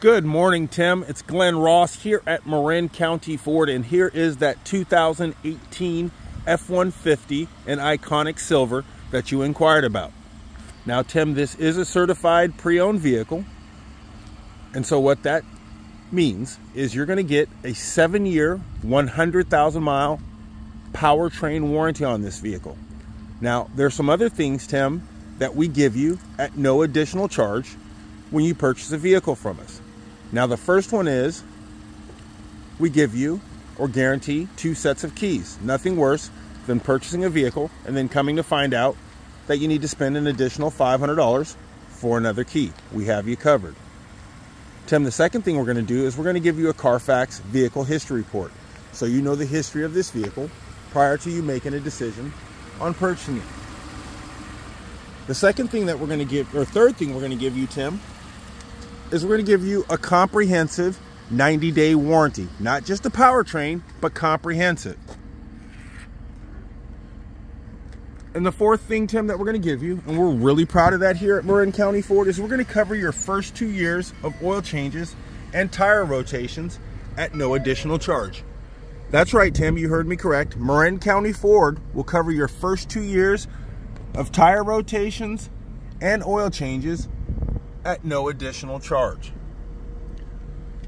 Good morning, Tim. It's Glenn Ross here at Marin County Ford, and here is that 2018 F-150 in Iconic Silver that you inquired about. Now, Tim, this is a certified pre-owned vehicle, and so what that means is you're going to get a seven-year, 100,000 mile powertrain warranty on this vehicle. Now, there's some other things, Tim, that we give you at no additional charge when you purchase a vehicle from us. Now, the first one is we give you or guarantee two sets of keys. Nothing worse than purchasing a vehicle and then coming to find out that you need to spend an additional $500 for another key. We have you covered. Tim, the second thing we're going to do is we're going to give you a Carfax vehicle history report. So you know the history of this vehicle prior to you making a decision on purchasing it. The second thing that we're going to give, or third thing we're going to give you, Tim, is we're going to give you a comprehensive 90 day warranty. Not just a powertrain, but comprehensive. And the fourth thing, Tim, that we're going to give you, and we're really proud of that here at Marin County Ford, is we're going to cover your first two years of oil changes and tire rotations at no additional charge. That's right, Tim, you heard me correct. Marin County Ford will cover your first two years of tire rotations and oil changes at no additional charge.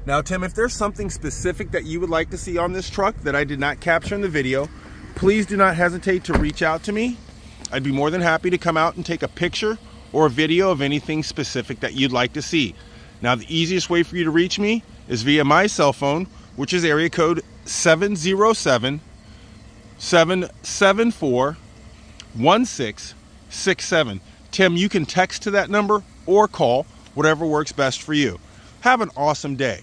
Now, Tim, if there's something specific that you would like to see on this truck that I did not capture in the video, please do not hesitate to reach out to me. I'd be more than happy to come out and take a picture or a video of anything specific that you'd like to see. Now, the easiest way for you to reach me is via my cell phone, which is area code 707 774 1667. Tim, you can text to that number or call, whatever works best for you. Have an awesome day.